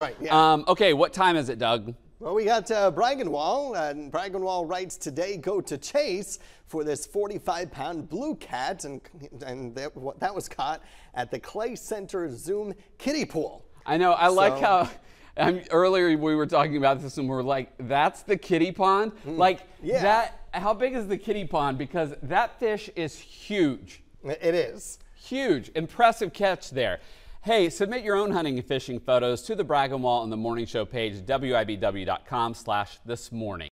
Right, yeah. Um, okay, what time is it, Doug? Well, we got uh, Braggin' Wall, and Braggin' Wall writes today go to chase for this 45 pound blue cat, and, and that, that was caught at the Clay Center Zoom kiddie pool. I know. I like So- how. Um, earlier we were talking about this and we're like, that's the kiddie pond. Like Mm. Yeah. that. How big is the kiddie pond? Because that fish is huge. It is. Huge, impressive catch there. Hey, submit your own hunting and fishing photos to the Braggin' Wall on the Morning Show page, wibw.com slash this morning.